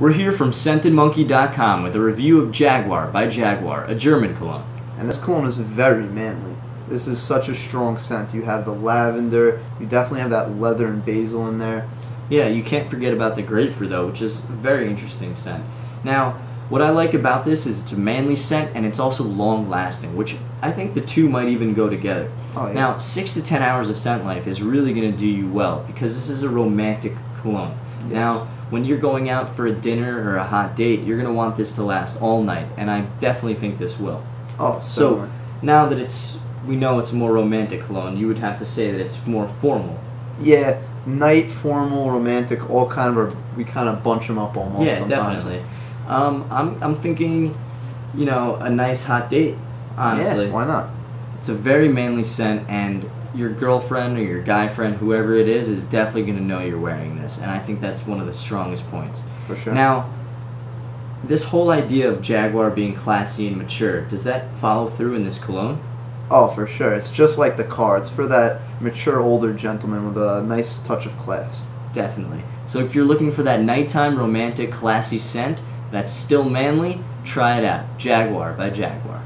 We're here from ScentedMonkey.com with a review of Jaguar by Jaguar, a German cologne. And this cologne is very manly. This is such a strong scent. You have the lavender, you definitely have that leather and basil in there. Yeah, you can't forget about the grapefruit though, which is a very interesting scent. Now, what I like about this is it's a manly scent and it's also long lasting, which I think the two might even go together. Oh, yeah. Now, six to ten hours of scent life is really going to do you well because this is a romantic cologne. Yes. Now, when you're going out for a dinner or a hot date, you're going to want this to last all night, and I definitely think this will. Oh, So, now that it's we know it's more romantic cologne, you would have to say that it's more formal. yeah, night, formal, romantic, all kind of are, we kind of bunch them up almost yeah, sometimes. definitely. Um, I'm I'm thinking, you know, a nice hot date. Honestly, Yeah, why not? It's a very manly scent, and your girlfriend or your guy friend, whoever it is, is definitely going to know you're wearing this, and I think that's one of the strongest points. For sure. Now, this whole idea of Jaguar being classy and mature, does that follow through in this cologne? Oh, for sure. It's just like the car. It's for that mature older gentleman with a nice touch of class. Definitely. So if you're looking for that nighttime romantic classy scent that's still manly, try it out. Jaguar by Jaguar.